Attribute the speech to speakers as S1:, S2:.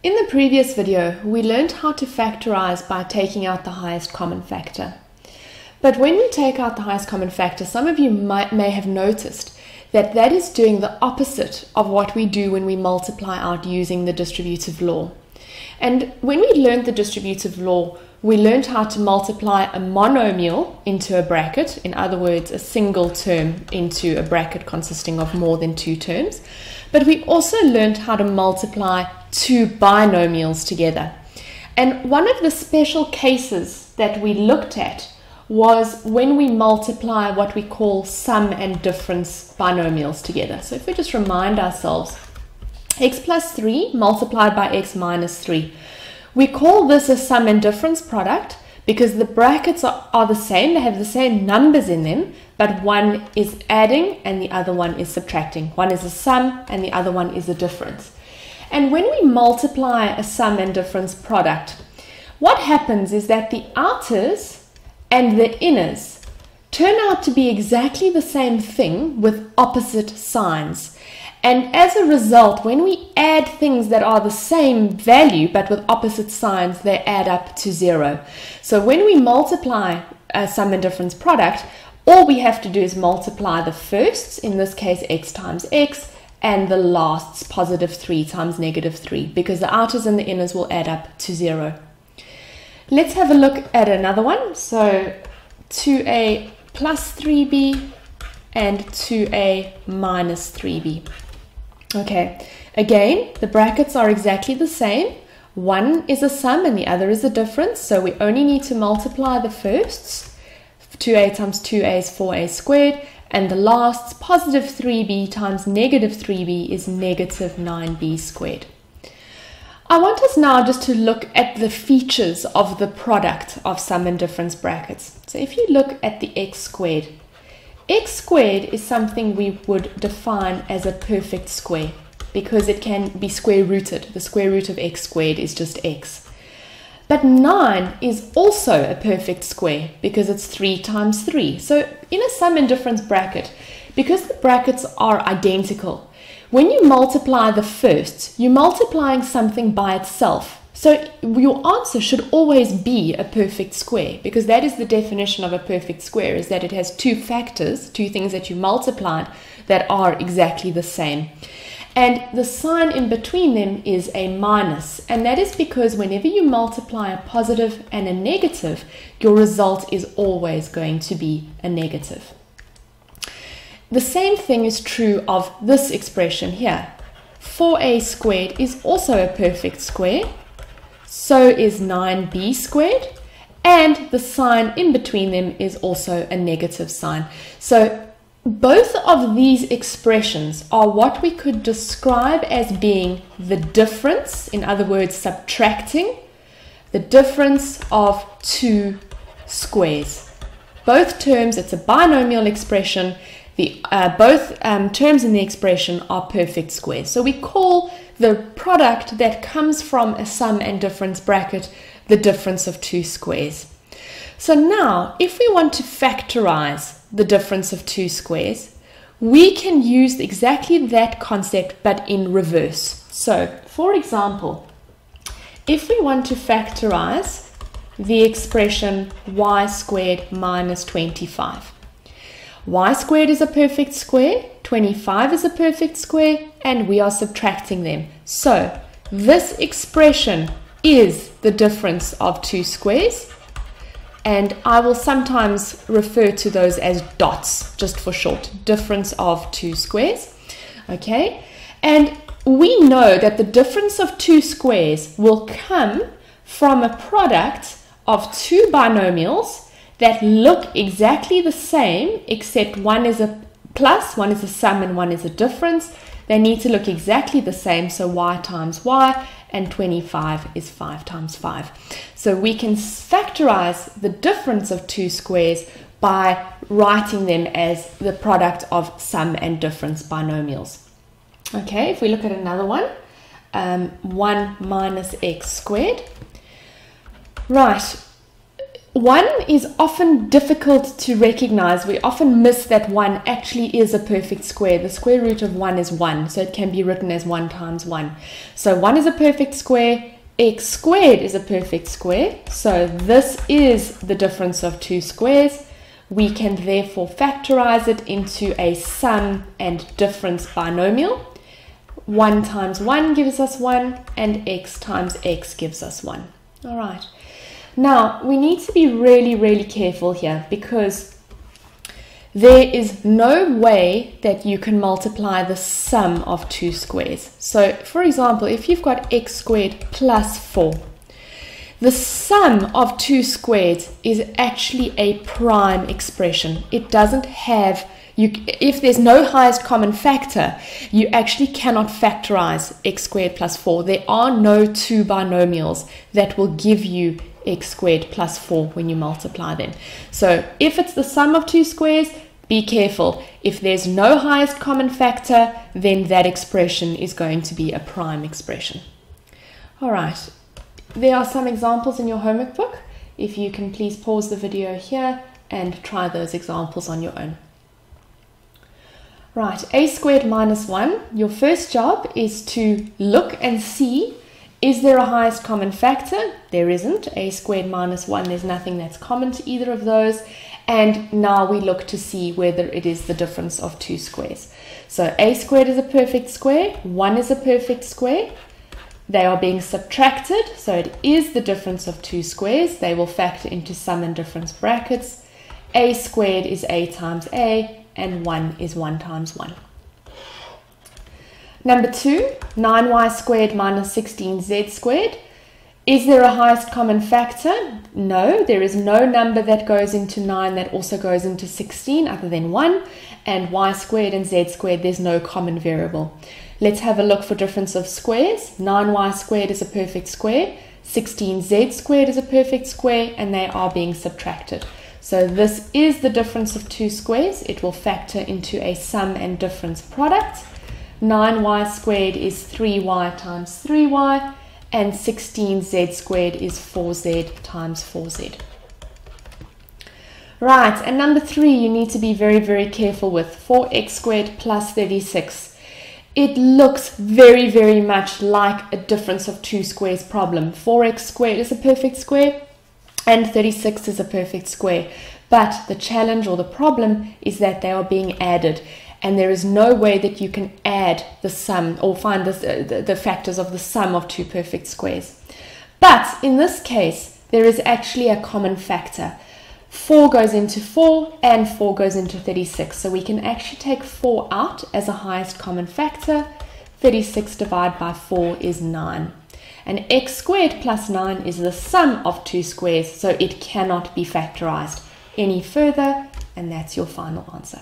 S1: In the previous video, we learned how to factorize by taking out the highest common factor. But when we take out the highest common factor, some of you might, may have noticed that that is doing the opposite of what we do when we multiply out using the distributive law. And when we learned the distributive law, we learned how to multiply a monomial into a bracket, in other words, a single term into a bracket consisting of more than two terms. But we also learned how to multiply two binomials together. And one of the special cases that we looked at was when we multiply what we call sum and difference binomials together. So if we just remind ourselves, x plus 3 multiplied by x minus 3. We call this a sum and difference product because the brackets are, are the same, they have the same numbers in them, but one is adding and the other one is subtracting. One is a sum and the other one is a difference. And when we multiply a sum and difference product, what happens is that the outers and the inners turn out to be exactly the same thing with opposite signs. And as a result, when we add things that are the same value but with opposite signs, they add up to zero. So when we multiply a sum and difference product, all we have to do is multiply the firsts, in this case x times x, and the lasts positive 3 times negative 3 because the outers and the inners will add up to 0. Let's have a look at another one. So 2a plus 3b and 2a minus 3b. Okay, again, the brackets are exactly the same. One is a sum and the other is a difference, so we only need to multiply the firsts. 2a times 2a is 4a squared, and the last positive 3b times negative 3b is negative 9b squared. I want us now just to look at the features of the product of sum and difference brackets. So if you look at the x squared, x squared is something we would define as a perfect square because it can be square rooted. The square root of x squared is just x. But 9 is also a perfect square because it's 3 times 3. So in a sum and difference bracket, because the brackets are identical, when you multiply the first, you're multiplying something by itself. So your answer should always be a perfect square because that is the definition of a perfect square is that it has two factors, two things that you multiplied that are exactly the same. And the sign in between them is a minus. And that is because whenever you multiply a positive and a negative, your result is always going to be a negative. The same thing is true of this expression here. 4a squared is also a perfect square. So is 9b squared. And the sign in between them is also a negative sign. So both of these expressions are what we could describe as being the difference, in other words, subtracting the difference of two squares. Both terms, it's a binomial expression. The, uh, both um, terms in the expression are perfect squares. So we call the product that comes from a sum and difference bracket the difference of two squares. So now, if we want to factorize the difference of two squares, we can use exactly that concept but in reverse. So, for example, if we want to factorize the expression y squared minus 25, y squared is a perfect square, 25 is a perfect square, and we are subtracting them. So, this expression is the difference of two squares, and I will sometimes refer to those as dots, just for short, difference of two squares, okay? And we know that the difference of two squares will come from a product of two binomials that look exactly the same, except one is a plus, one is a sum, and one is a difference. They need to look exactly the same, so y times y, and 25 is 5 times 5. So we can factorize the difference of two squares by writing them as the product of sum and difference binomials. Okay, if we look at another one, um, 1 minus x squared. Right, one is often difficult to recognize. We often miss that one actually is a perfect square. The square root of 1 is 1, so it can be written as 1 times 1. So 1 is a perfect square, x squared is a perfect square, so this is the difference of two squares. We can therefore factorize it into a sum and difference binomial. 1 times 1 gives us 1, and x times x gives us 1. All right. Now, we need to be really, really careful here because there is no way that you can multiply the sum of two squares. So, for example, if you've got x squared plus 4, the sum of two squares is actually a prime expression. It doesn't have you, if there's no highest common factor, you actually cannot factorize x squared plus 4. There are no two binomials that will give you x squared plus 4 when you multiply them. So if it's the sum of two squares, be careful. If there's no highest common factor, then that expression is going to be a prime expression. All right, there are some examples in your homework book. If you can please pause the video here and try those examples on your own. Right, a squared minus 1. Your first job is to look and see is there a highest common factor? There isn't. a squared minus 1, there's nothing that's common to either of those. And now we look to see whether it is the difference of two squares. So a squared is a perfect square, 1 is a perfect square. They are being subtracted, so it is the difference of two squares. They will factor into sum and difference brackets. a squared is a times a, and 1 is 1 times 1. Number two, 9y squared minus 16z squared. Is there a highest common factor? No, there is no number that goes into 9 that also goes into 16 other than 1. And y squared and z squared, there's no common variable. Let's have a look for difference of squares. 9y squared is a perfect square. 16z squared is a perfect square and they are being subtracted. So this is the difference of two squares. It will factor into a sum and difference product. 9y squared is 3y times 3y, and 16z squared is 4z times 4z. Right, and number three, you need to be very, very careful with 4x squared plus 36. It looks very, very much like a difference of two squares problem. 4x squared is a perfect square, and 36 is a perfect square. But the challenge or the problem is that they are being added and there is no way that you can add the sum or find the, the, the factors of the sum of two perfect squares. But in this case, there is actually a common factor. 4 goes into 4 and 4 goes into 36. So we can actually take 4 out as a highest common factor. 36 divided by 4 is 9. And x squared plus 9 is the sum of two squares, so it cannot be factorized any further, and that's your final answer.